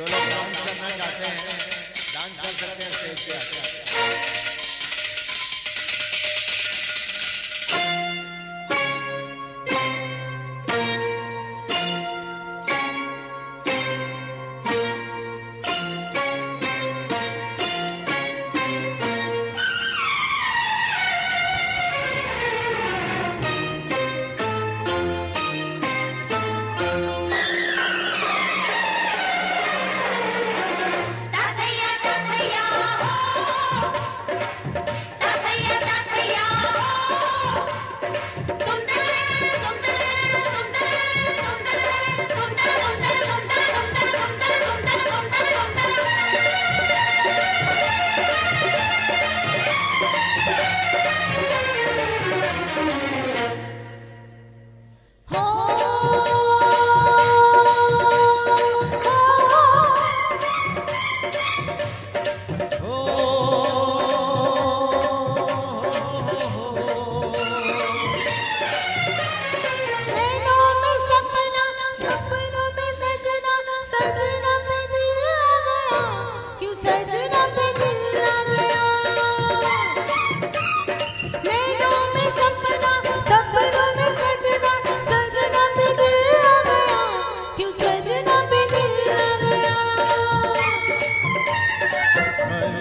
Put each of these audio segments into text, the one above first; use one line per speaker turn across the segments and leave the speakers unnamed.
Yo lo.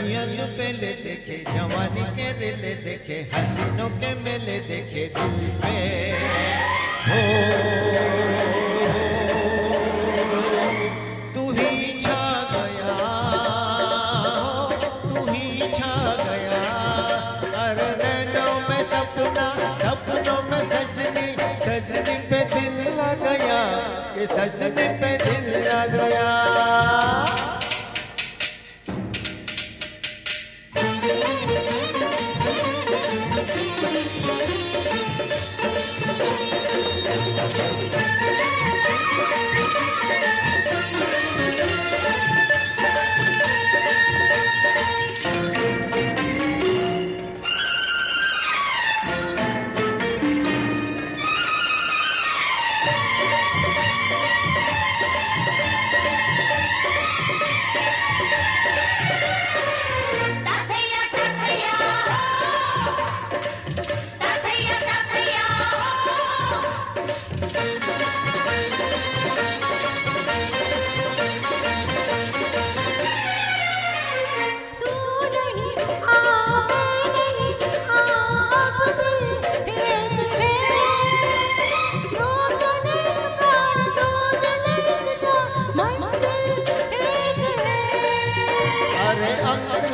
भैयल पहले देखे, जवानी के रेले देखे, हसीनों के मेले देखे दिल पे। हो छा गया छा गया। में सपना में सजनी पे दिल लग गया कि सजनी पे दिल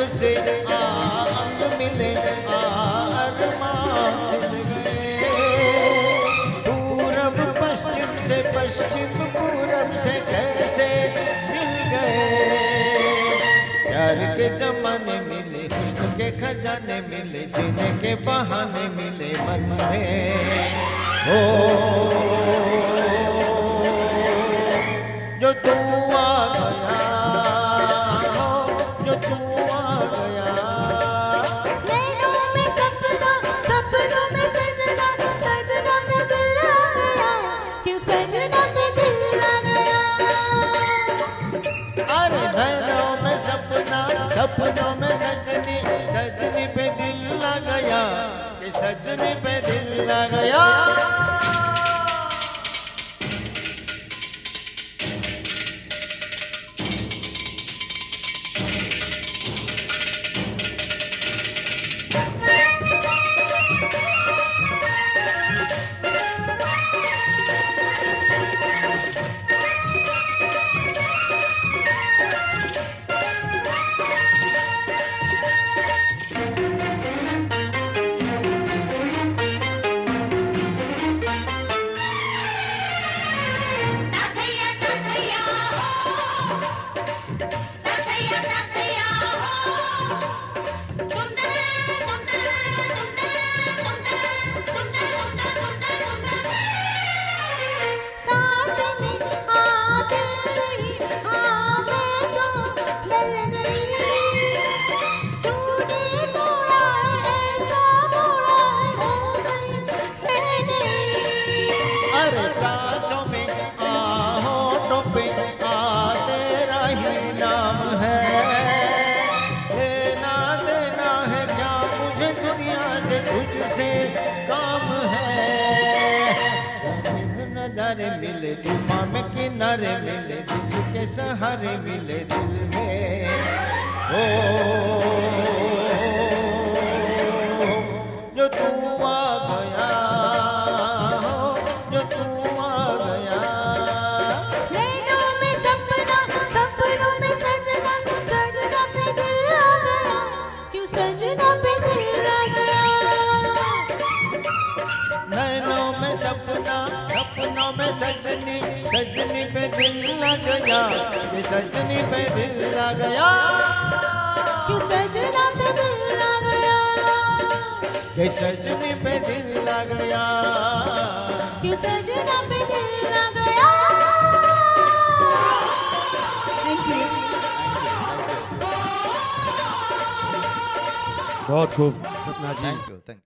से आ अंग मिले गए पूरब पश्चिम से पश्चिम, पूरब से कैसे मिल गए? प्यार के जमाने मिले हुस्न के खजाने मिले, जीने के बहाने मिले मन में। हो, जो तू आ गया। गया
हर सांसों में आहोटों पे आ
तेरा ही नाम है। लेना देना है क्या मुझे दुनिया से तुझसे काम है? नजारे मिले तूफ़ान
में
किनारे मिले दिल के सहारे मिले दिल में। ओ
दिल
लग गया कि सजनी पे दिल लग गया।
क्यों सजना पे दिल आ गया।
कि सजनी पे दिल लग गया।
क्यों सजना पे दिल आ गया। थैंक यू
बहुत खूब सपना जी।
Thank you